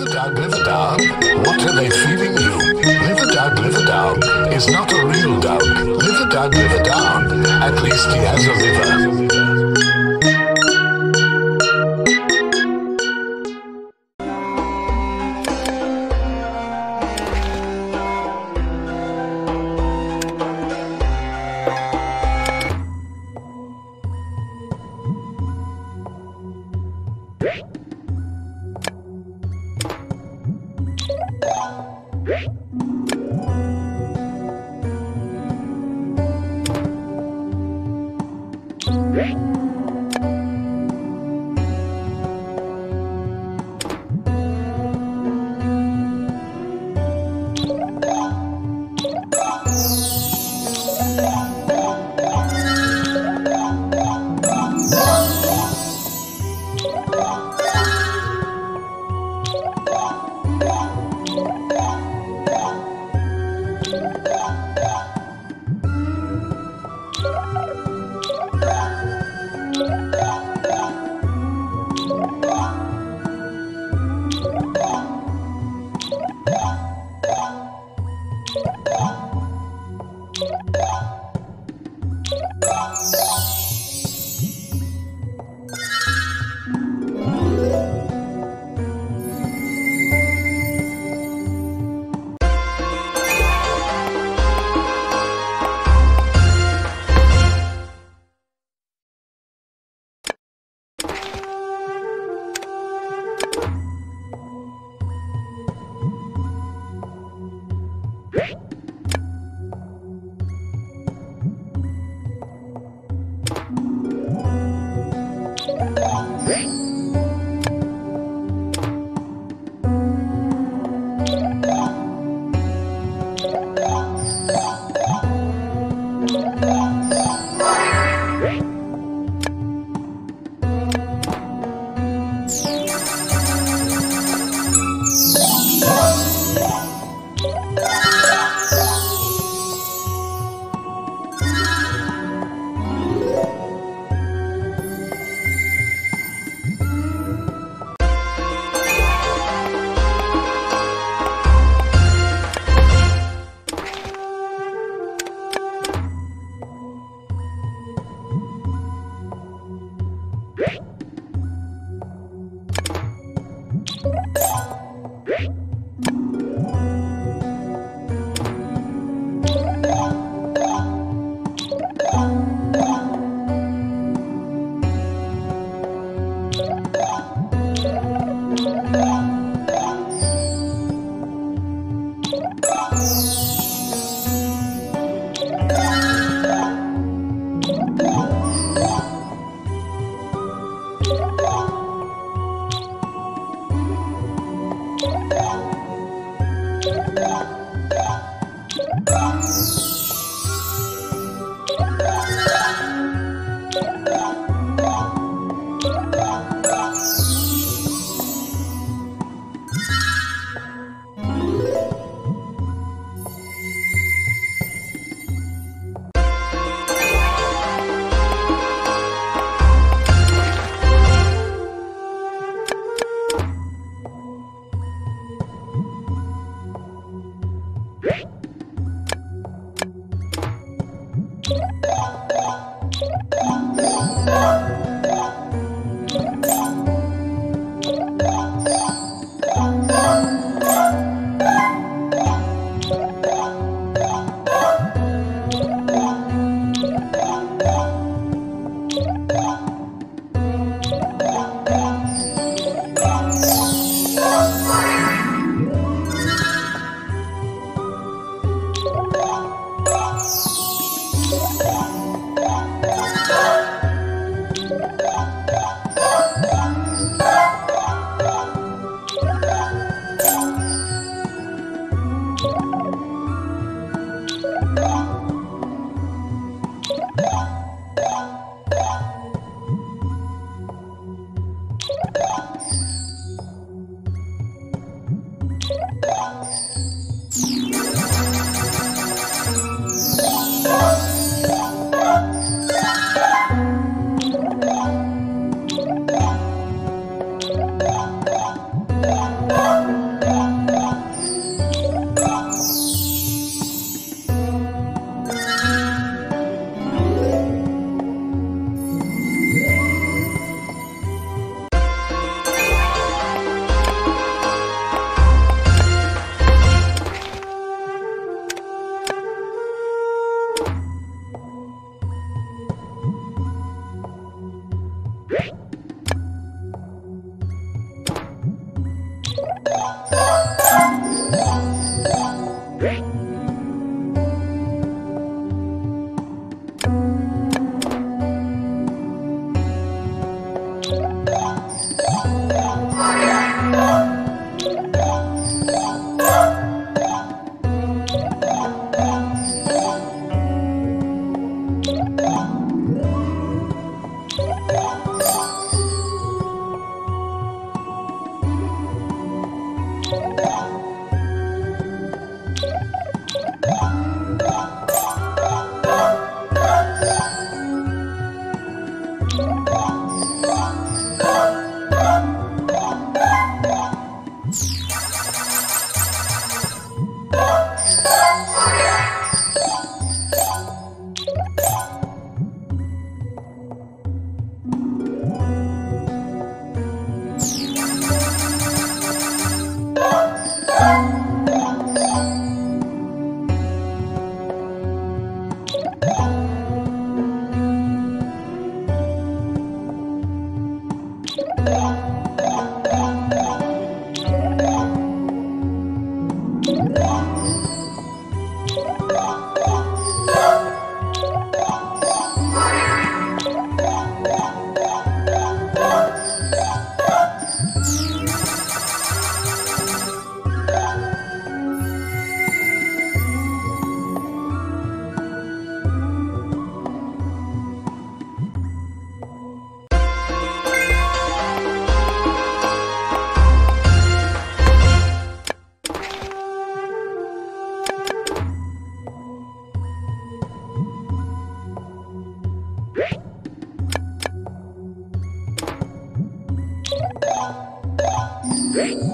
LiverDog, live a dog. What are they feeding you? LiverDog, live a dog is not a real dog. LiverDog, live a dog. At least he has a liver. Thank